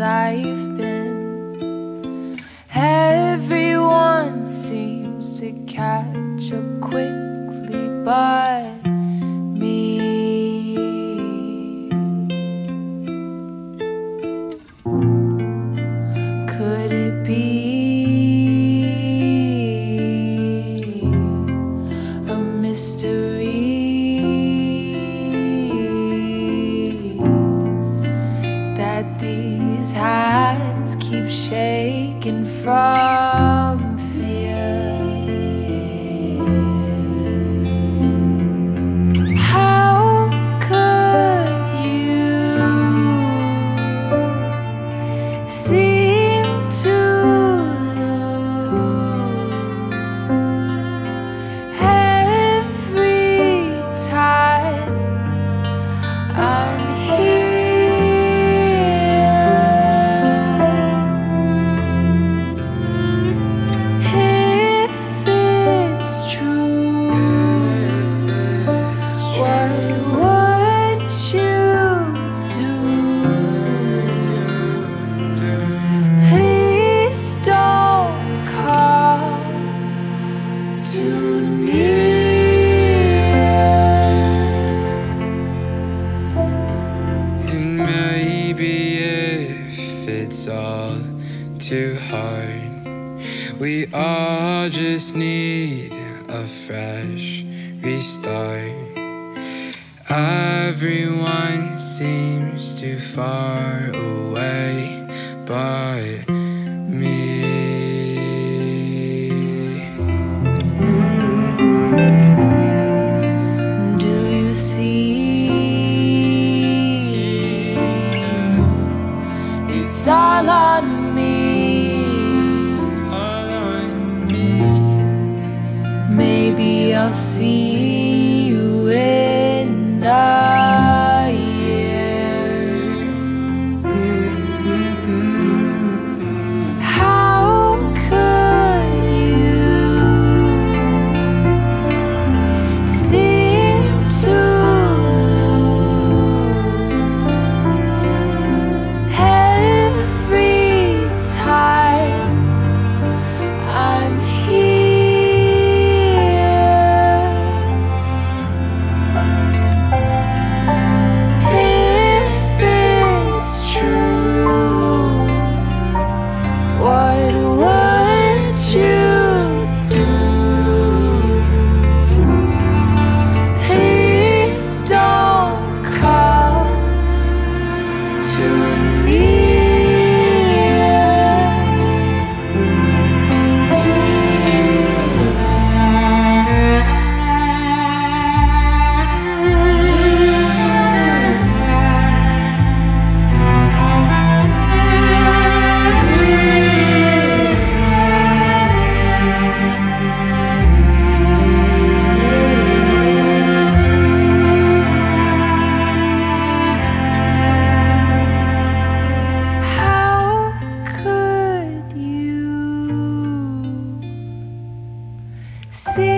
I've been. Everyone seems to catch up quickly, by me. Could it be a mystery shaking from maybe if it's all too hard, we all just need a fresh restart. Everyone seems too far away, but All See